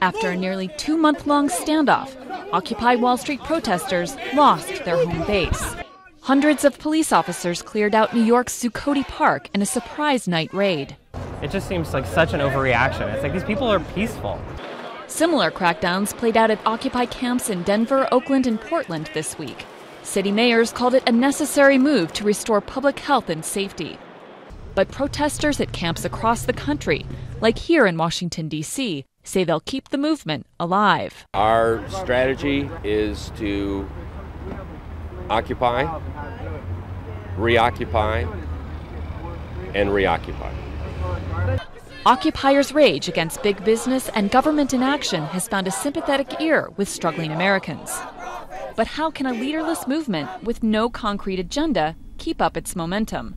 After a nearly two month long standoff, Occupy Wall Street protesters lost their home base. Hundreds of police officers cleared out New York's Zuccotti Park in a surprise night raid. It just seems like such an overreaction. It's like these people are peaceful. Similar crackdowns played out at Occupy camps in Denver, Oakland, and Portland this week. City mayors called it a necessary move to restore public health and safety. But protesters at camps across the country, like here in Washington, D.C., say they'll keep the movement alive. Our strategy is to occupy, reoccupy, and reoccupy. Occupiers' rage against big business and government inaction has found a sympathetic ear with struggling Americans. But how can a leaderless movement with no concrete agenda keep up its momentum?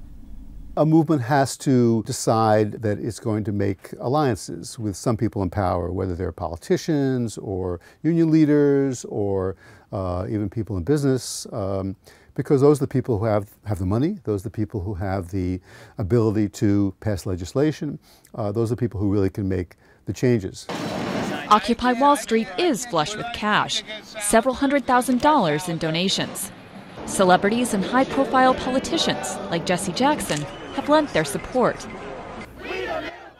A movement has to decide that it's going to make alliances with some people in power, whether they're politicians or union leaders or uh, even people in business, um, because those are the people who have, have the money, those are the people who have the ability to pass legislation, uh, those are the people who really can make the changes. Occupy Wall Street is flush with cash, several hundred thousand dollars in donations. Celebrities and high profile politicians like Jesse Jackson have lent their support.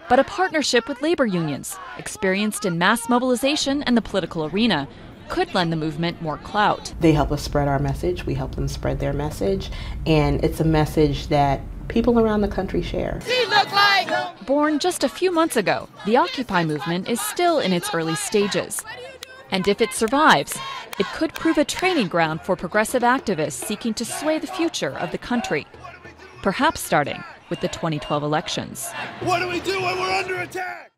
But a partnership with labor unions, experienced in mass mobilization and the political arena, could lend the movement more clout. They help us spread our message, we help them spread their message, and it's a message that people around the country share. Like. Born just a few months ago, the Occupy movement is still in its early stages. And if it survives, it could prove a training ground for progressive activists seeking to sway the future of the country perhaps starting with the 2012 elections. What do we do when we're under attack?